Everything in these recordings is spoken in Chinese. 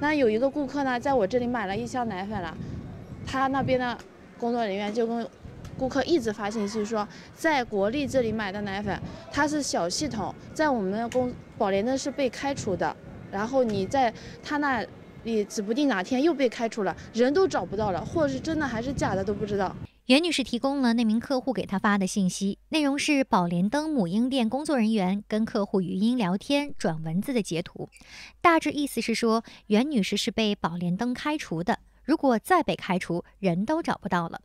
那有一个顾客呢，在我这里买了一箱奶粉了，他那边的工作人员就跟顾客一直发信息说，在国立这里买的奶粉，它是小系统，在我们的公宝莲灯是被开除的，然后你在他那里指不定哪天又被开除了，人都找不到了，货是真的还是假的都不知道。袁女士提供了那名客户给她发的信息，内容是宝莲灯母婴店工作人员跟客户语音聊天转文字的截图，大致意思是说，袁女士是被宝莲灯开除的，如果再被开除，人都找不到了。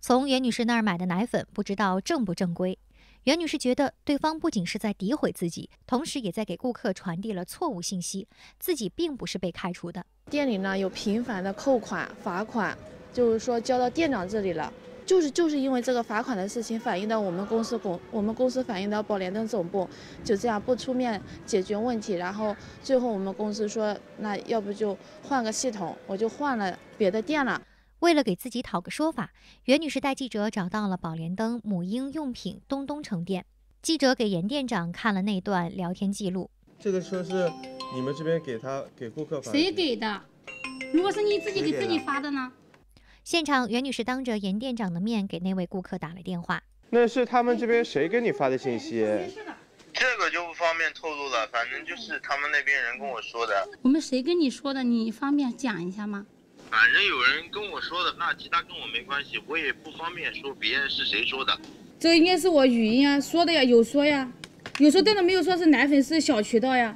从袁女士那儿买的奶粉不知道正不正规，袁女士觉得对方不仅是在诋毁自己，同时也在给顾客传递了错误信息，自己并不是被开除的。店里呢有频繁的扣款罚款，就是说交到店长这里了。就是就是因为这个罚款的事情反映到我们公司公我们公司反映到宝莲灯总部，就这样不出面解决问题，然后最后我们公司说那要不就换个系统，我就换了别的店了。为了给自己讨个说法，袁女士带记者找到了宝莲灯母婴用品东东城店，记者给严店长看了那段聊天记录。这个车是你们这边给他给顾客发？谁给的？如果是你自己给自己发的呢？现场，袁女士当着严店长的面给那位顾客打了电话。那是他们这边谁给你发的信息？这个就不方便透露了，反正就是他们那边人跟我说的。我们谁跟你说的？你方便讲一下吗？反正有人跟我说的，那其他跟我没关系，我也不方便说别人是谁说的。这应该是我语音啊，说的呀，有说呀，有说但是没有说是奶粉是小渠道呀。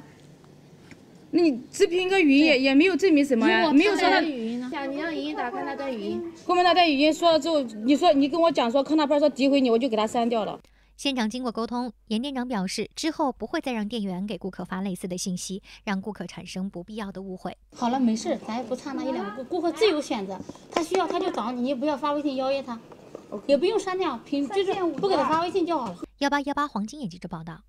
你只凭一个语音也也没有证明什么呀，没有说他语音呢。想你让语音打开那段语音，后面那段语音说了之后，你说你跟我讲说康大派说诋毁你，我就给他删掉了。现场经过沟通，严店长表示之后不会再让店员给顾客发类似的信息，让顾客产生不必要的误会。好了，没事，咱也不差那一两个，顾客自由选择，他需要他就找你，你也不要发微信邀约他，也不用删掉，凭就是不给他发微信就好了。幺八幺八黄金眼记者报道。